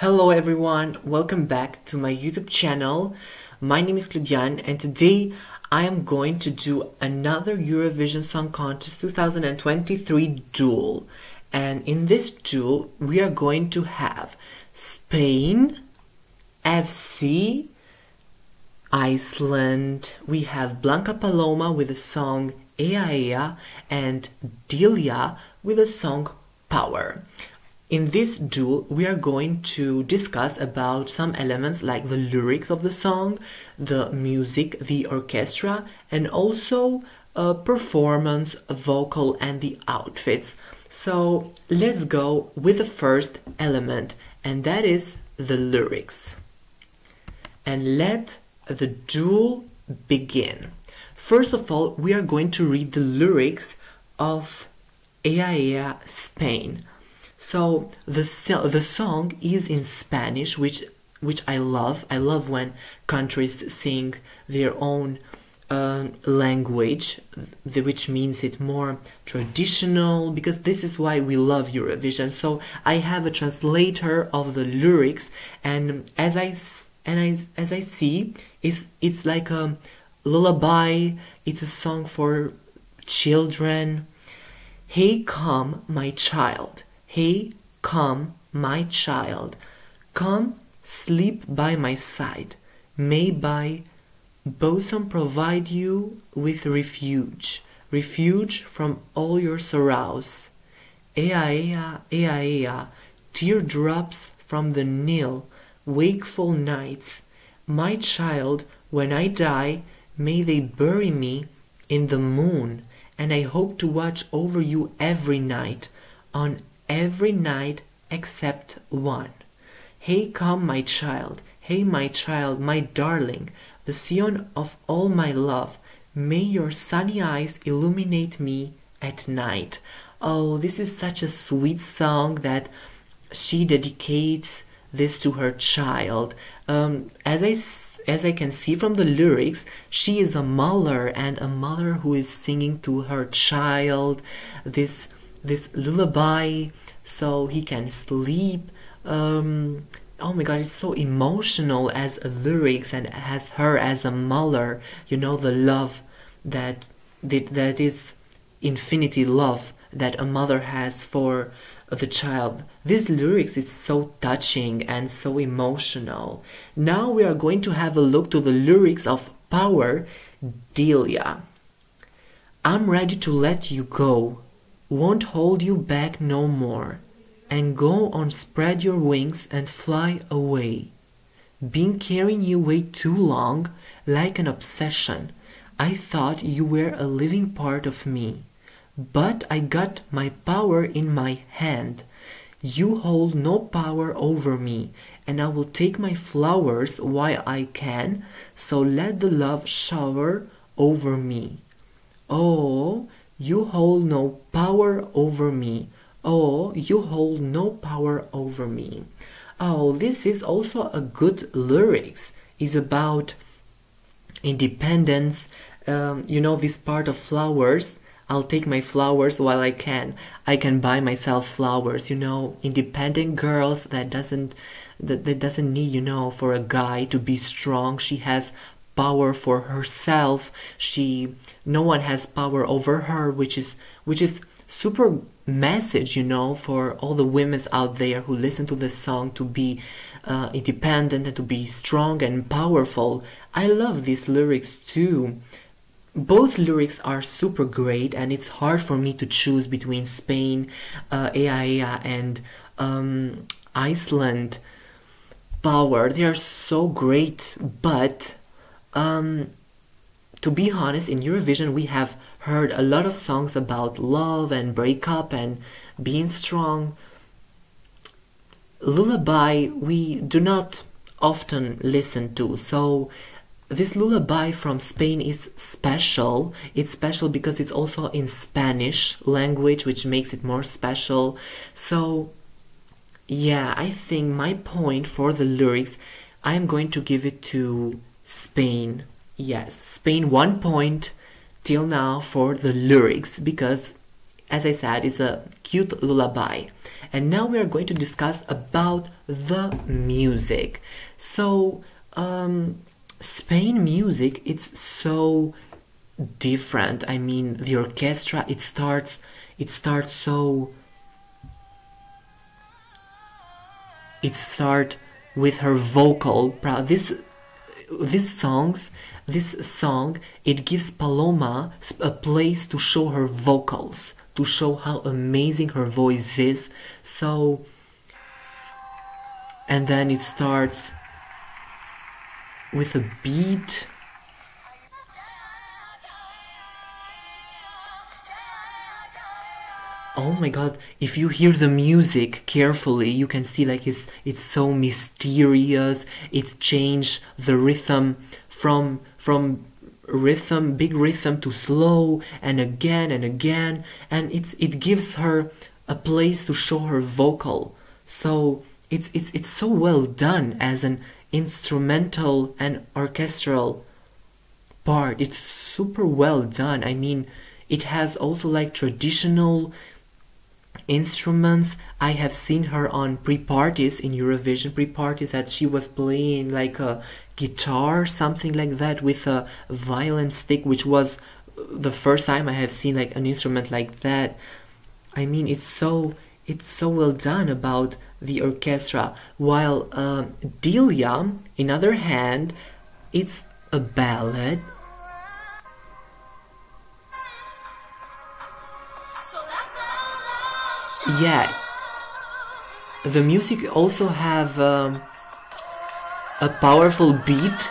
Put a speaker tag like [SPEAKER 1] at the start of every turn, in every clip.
[SPEAKER 1] Hello everyone, welcome back to my YouTube channel. My name is Klodjan and today I am going to do another Eurovision Song Contest 2023 duel. And in this duel we are going to have Spain, FC, Iceland, we have Blanca Paloma with the song Ea Ea and Diljá with the song Power. In this duel, we are going to discuss about some elements like the lyrics of the song, the music, the orchestra, and also a performance, vocal, and the outfits. So let's go with the first element, and that is the lyrics. And let the duel begin. First of all, we are going to read the lyrics of Ea Ea Spain. So the the song is in Spanish, which which I love. I love when countries sing their own uh, language, which means it more traditional. Because this is why we love Eurovision. So I have a translator of the lyrics, and as I and I as I see, it's it's like a lullaby. It's a song for children. Hey, come, my child Hey, come, my child, come sleep by my side. May by bosom provide you with refuge, refuge from all your sorrows. Ea, ea, ea, ea, teardrops from the Nile, wakeful nights. My child, when I die, may they bury me in the moon, and I hope to watch over you every night on every night except one. Hey, come, my child, hey, my child, my darling, the scion of all my love, may your sunny eyes illuminate me at night. Oh, this is such a sweet song that she dedicates this to her child. Um, as I as I can see from the lyrics, she is a mother and a mother who is singing to her child this this lullaby so he can sleep. Um, oh my god, it's so emotional as lyrics and has her as a mother. You know the love that that, that is infinity love that a mother has for the child. These lyrics is so touching and so emotional. Now we are going to have a look to the lyrics of Power Diljá. I'm ready to let you go won't hold you back no more, and go on spread your wings and fly away. Been carrying you way too long, like an obsession. I thought you were a living part of me, but I got my power in my hand. You hold no power over me, and I will take my flowers while I can, so let the love shower over me. Oh, you hold no power over me. Oh, you hold no power over me. Oh, this is also a good lyrics. Is about independence. Um, you know this part of flowers. I'll take my flowers while I can. I can buy myself flowers. You know, independent girls that doesn't that, that doesn't need you know for a guy to be strong. She has power for herself. She no one has power over her which is which is super message you know for all the women out there who listen to this song to be uh, independent and to be strong and powerful. I love these lyrics too. Both lyrics are super great and it's hard for me to choose between spain uh, Ea and um, iceland. Power they are so great but um, to be honest, in Eurovision, we have heard a lot of songs about love and breakup and being strong. Lullaby, we do not often listen to, so this lullaby from Spain is special. It's special because it's also in Spanish language, which makes it more special. So, yeah, I think my point for the lyrics, I'm going to give it to Spain. Yes, Spain one point till now for the lyrics because as I said it's a cute lullaby. and now we are going to discuss about the music. So, um, Spain music it's so different. I mean, the orchestra it starts it starts so it start with her vocal. This these songs, this song, it gives Paloma a place to show her vocals, to show how amazing her voice is. So, and then it starts with a beat oh my god if you hear the music carefully you can see like it's it's so mysterious. It changed the rhythm from from rhythm big rhythm to slow and again and again. And it's it gives her a place to show her vocal. So it's it's it's so well done as an instrumental and orchestral part. It's super well done. I mean it has also like traditional instruments. I have seen her on pre-parties in eurovision pre-parties that she was playing like a guitar something like that with a violin stick which was the first time i have seen like an instrument like that. I mean it's so it's so well done about the orchestra. While uh, diljá in other hand it's a ballad yeah the music also have um, a powerful beat.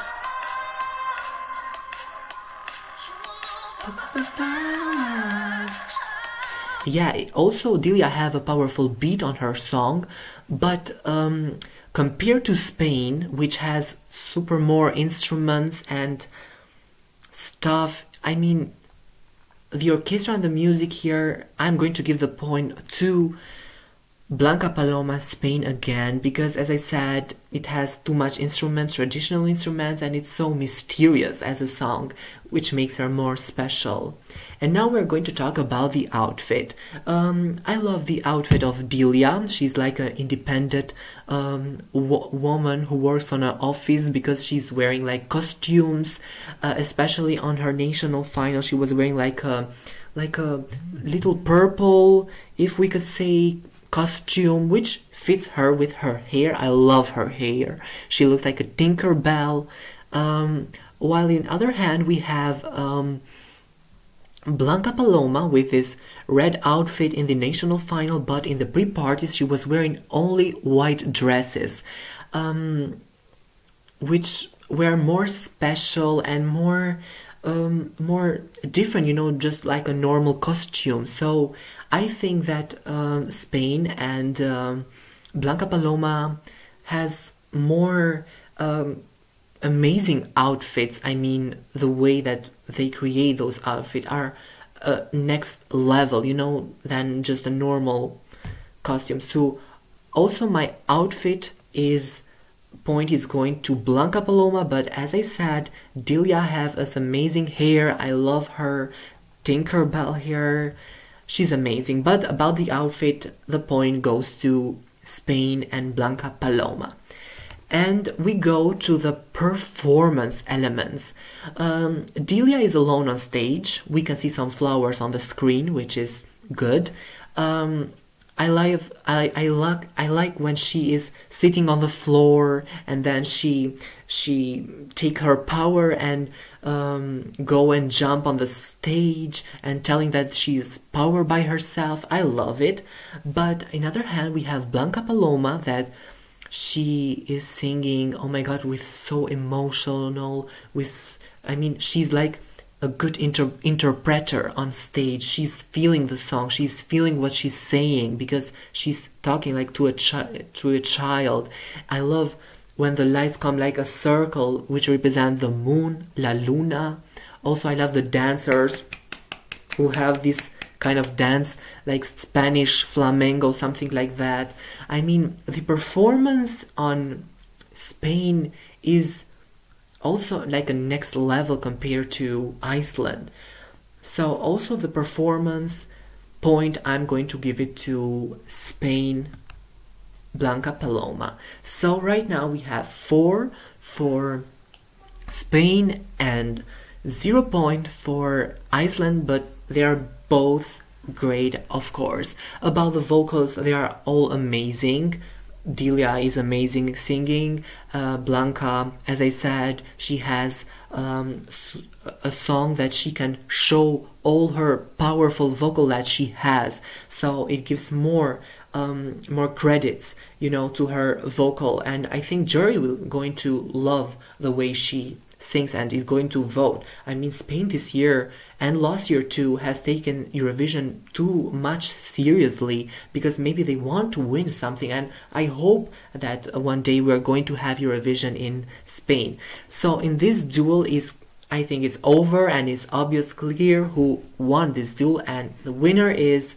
[SPEAKER 1] Yeah also diljá have a powerful beat on her song but um, compared to spain which has super more instruments and stuff i mean the orchestra and the music here, I'm going to give the point to Blanca Paloma Spain again because as I said it has too much instruments traditional instruments and it's so mysterious as a song which makes her more special. And now we're going to talk about the outfit. Um, I love the outfit of Diljá. She's like an independent um, woman who works on an office because she's wearing like costumes uh, especially on her national final she was wearing like a like a little purple if we could say costume which fits her with her hair. I love her hair. She looks like a Tinkerbell. Um, while in other hand we have um, Blanca Paloma with this red outfit in the national final, but in the pre-parties she was wearing only white dresses, um, which were more special and more um, more different, you know, just like a normal costume. So I think that um, Spain and um, Blanca Paloma has more um, amazing outfits. I mean, the way that they create those outfits are uh, next level, you know, than just a normal costume. So also my outfit is point is going to Blanca Paloma, but as I said, Diljá have this amazing hair. I love her Tinkerbell hair. She's amazing. But about the outfit, the point goes to Spain and Blanca Paloma. And we go to the performance elements. Um, Diljá is alone on stage. We can see some flowers on the screen, which is good. Um, I like I, I like I like when she is sitting on the floor and then she she take her power and um, go and jump on the stage and telling that she's power by herself. I love it. But in other hand, we have Blanca Paloma that she is singing. Oh my God, with so emotional. With I mean, she's like a good inter- interpreter on stage. She's feeling the song. She's feeling what she's saying because she's talking like to a chi- to a child. I love when the lights come like a circle, which represent the moon, la luna. Also, I love the dancers who have this kind of dance like Spanish flamenco, something like that. I mean, the performance on Spain is also like a next level compared to Iceland. So also the performance point I'm going to give it to Spain Blanca Paloma. So right now we have 4 for Spain and 0 point for Iceland but they are both great of course. About the vocals they are all amazing. Diljá is amazing singing. Uh, Blanca, as I said, she has um, a song that she can show all her powerful vocal that she has. So it gives more um, more credits, you know, to her vocal. And I think jury will going to love the way she sings and is going to vote. I mean, Spain this year and last year too has taken Eurovision too much seriously because maybe they want to win something. And I hope that one day we're going to have Eurovision in Spain. So in this duel is I think it's over and it's obvious clear who won this duel and the winner is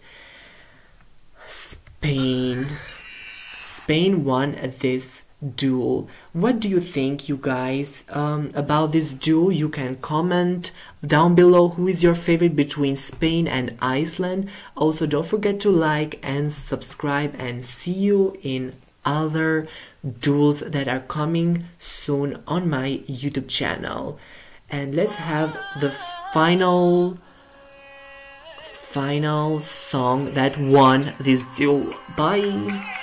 [SPEAKER 1] Spain. Spain won this duel. What do you think, you guys, um, about this duel? You can comment down below who is your favorite between Spain and Iceland. Also, don't forget to like and subscribe and see you in other duels that are coming soon on my YouTube channel. And let's have the final final song that won this duel. Bye!